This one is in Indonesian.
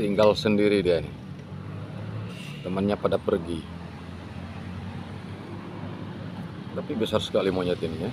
tinggal sendiri dia nih. Temannya pada pergi. Tapi besar sekali monyet ini ya.